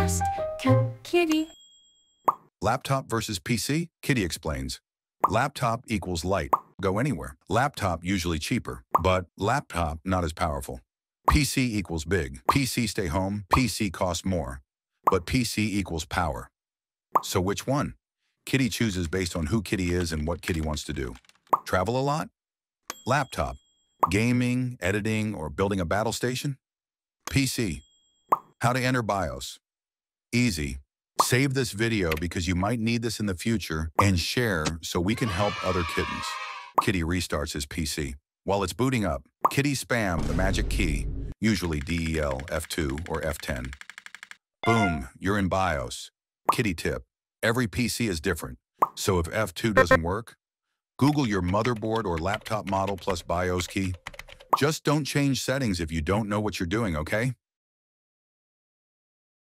fast. Kitty. Laptop versus PC? Kitty explains. Laptop equals light. Go anywhere. Laptop usually cheaper, but laptop not as powerful. PC equals big. PC stay home. PC costs more, but PC equals power. So which one? Kitty chooses based on who Kitty is and what Kitty wants to do. Travel a lot? Laptop. Gaming, editing, or building a battle station? PC. How to enter BIOS. Easy. Save this video because you might need this in the future and share so we can help other kittens. Kitty restarts his PC. While it's booting up, Kitty spam the magic key, usually DEL, F2, or F10. Boom, you're in BIOS. Kitty tip, every PC is different, so if F2 doesn't work, Google your motherboard or laptop model plus BIOS key. Just don't change settings if you don't know what you're doing, okay?